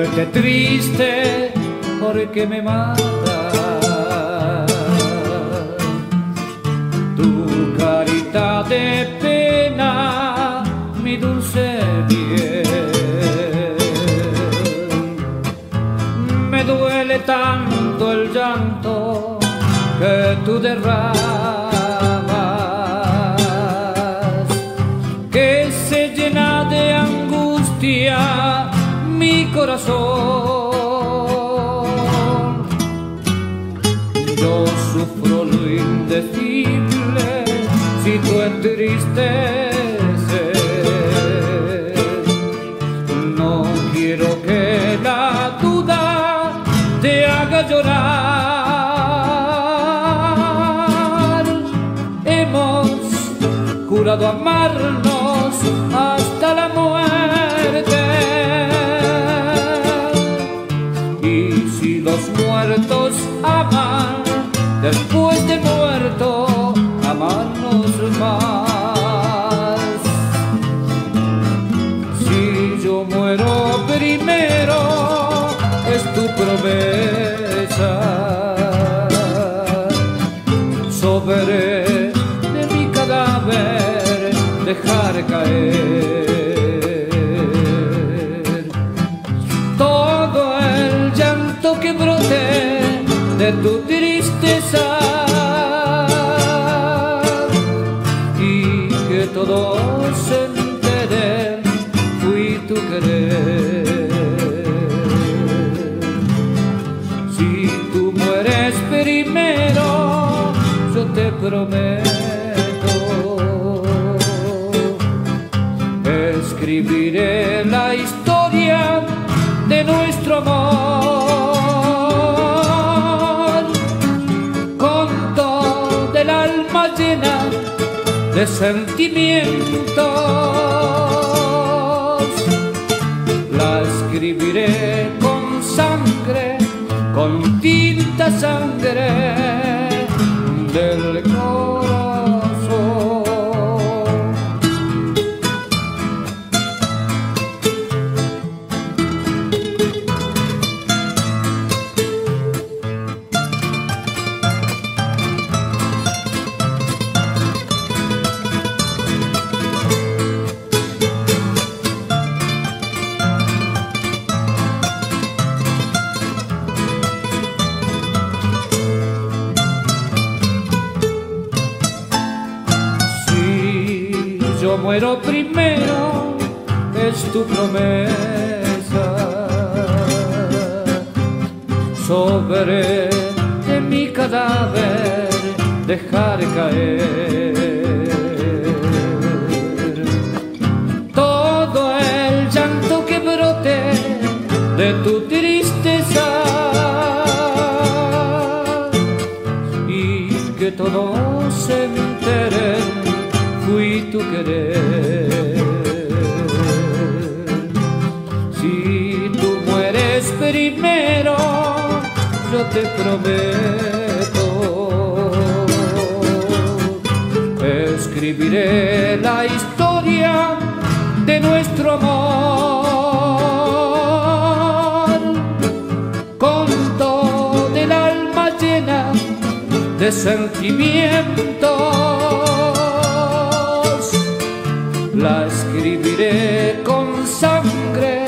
puedo verte triste porque me mata. Tu carita de pena, mi dulce bien. Me duele tanto el llanto que tú derramas, si tú entristeces. No quiero que la duda te haga llorar. Hemos jurado amarnos hasta la muerte. Y si los muertos aman, después de muerto, amarnos más. Si yo muero primero, es tu promesa. Sobre de mi cadáver dejar caer todo el llanto que brote de tu todos enteren fui tu querer. Si tú mueres primero, yo te prometo escribiré la historia de nuestro amor con todo el alma llena de sentimientos. La escribiré con sangre, con tinta sangre muero primero, es tu promesa. Sobre mi cadáver dejar caer todo el llanto que brote de tu tristeza y que fui tu querer. Si tú mueres primero, yo te prometo, escribiré la historia de nuestro amor con todo el alma llena de sentimientos. La escribiré con sangre,